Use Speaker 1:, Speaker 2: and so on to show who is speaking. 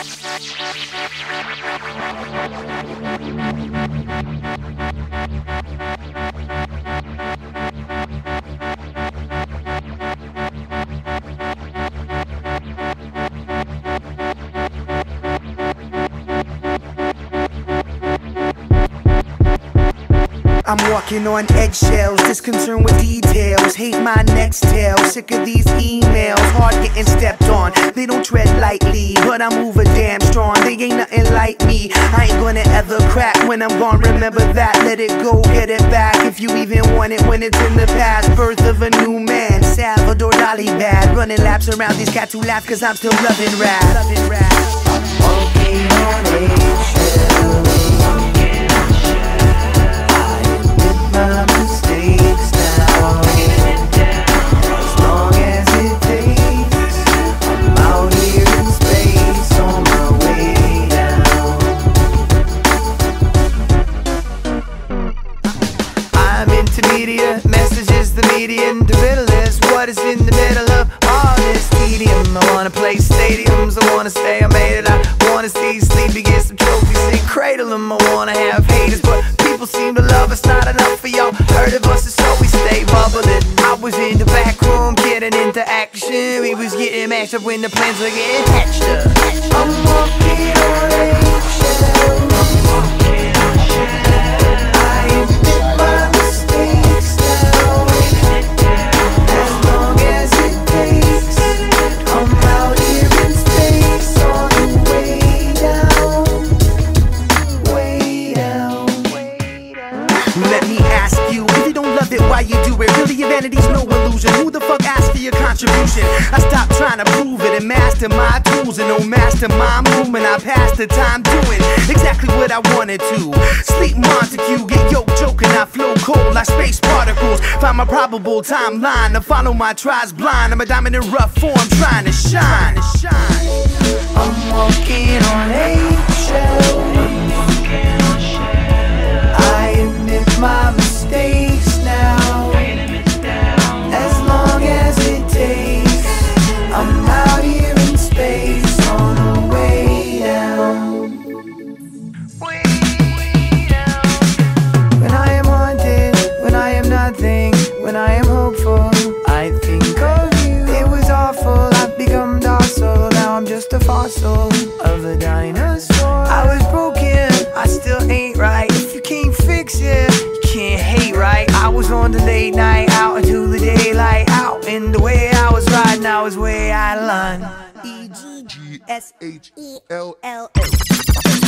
Speaker 1: I'm walking on eggshells, disconcerted with details. Hate my next tale, sick of these emails. They don't tread lightly. But I move a damn strong, they ain't nothing like me. I ain't gonna ever crack when I'm gone, remember that. Let it go, get it back if you even want it when it's in the past. Birth of a new man, Salvador Dali bad. Running laps around these cats who laugh cause I'm still loving rap. Loving rap.
Speaker 2: The median dividends. What is in the middle of all this tedium? I wanna play stadiums, I wanna stay, I made it. I wanna see sleepy, get some trophies, and cradle them. I wanna have haters, but people seem to love us. Not enough for y'all. Heard of us, so we stay bubbling. I was in the back room, getting into action. We was getting mashed up when the plans were getting hatched up. I'm walking on eggshells.
Speaker 1: Why you do it? Really, your vanity's no illusion. Who the fuck asked for your contribution? I stopped trying to prove it and master my tools and no master my movement. I passed the time doing exactly what I wanted to. Sleep Montague, get yoked, joking. I flow cold like space particles. Find my probable timeline to follow my tries blind. I'm a diamond in rough form, trying to shine.
Speaker 2: I'm walking on eggshells. Fossil of a dinosaur. I was broken, I still ain't right. If you can't fix it, you can't hate right. I was on the late night, out into the daylight, out in the way I was riding, I was way out of line.
Speaker 1: E G G S H E L L A.